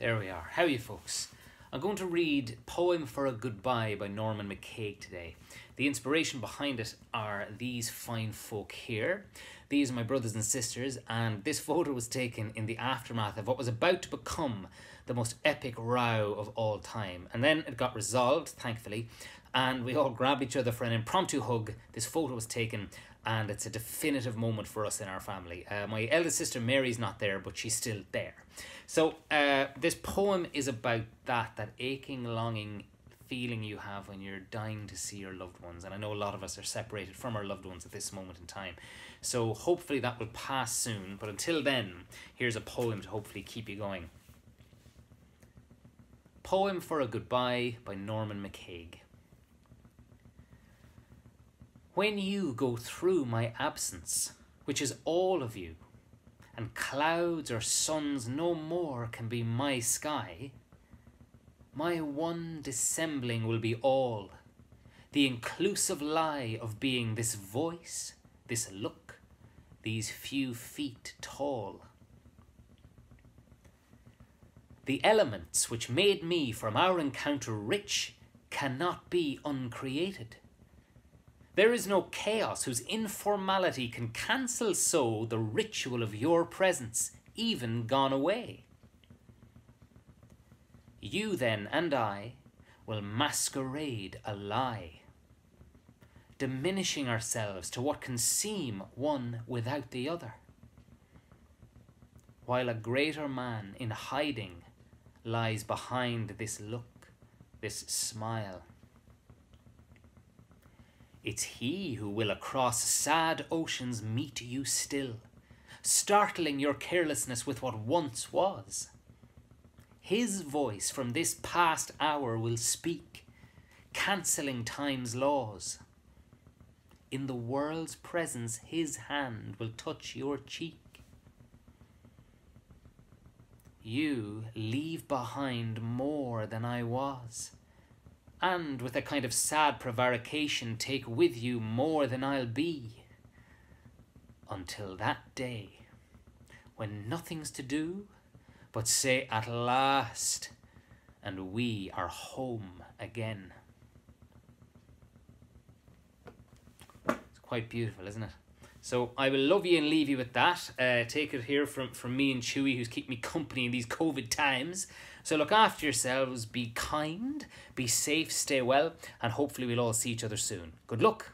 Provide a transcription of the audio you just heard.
There we are. How are you folks? I'm going to read Poem for a Goodbye by Norman MacCaig today. The inspiration behind it are these fine folk here. These are my brothers and sisters, and this photo was taken in the aftermath of what was about to become the most epic row of all time. And then it got resolved, thankfully, and we all grabbed each other for an impromptu hug. This photo was taken, and it's a definitive moment for us in our family. Uh, my eldest sister Mary's not there, but she's still there. So uh, this poem is about that, that aching, longing feeling you have when you're dying to see your loved ones. And I know a lot of us are separated from our loved ones at this moment in time. So hopefully that will pass soon. But until then, here's a poem to hopefully keep you going. Poem for a Goodbye by Norman MacCaig. When you go through my absence, which is all of you, and clouds or suns no more can be my sky, my one dissembling will be all, the inclusive lie of being this voice, this look, these few feet tall. The elements which made me from our encounter rich cannot be uncreated. There is no chaos whose informality can cancel so the ritual of your presence, even gone away. You then and I will masquerade a lie, diminishing ourselves to what can seem one without the other, while a greater man in hiding lies behind this look, this smile. It's he who will across sad oceans meet you still, startling your carelessness with what once was. His voice from this past hour will speak, cancelling time's laws. In the world's presence, his hand will touch your cheek. You leave behind more than I was and with a kind of sad prevarication take with you more than I'll be. Until that day, when nothing's to do but say at last, and we are home again. It's quite beautiful, isn't it? So I will love you and leave you with that. Uh, take it here from, from me and Chewy, who's keeping me company in these COVID times. So look after yourselves, be kind, be safe, stay well, and hopefully we'll all see each other soon. Good luck.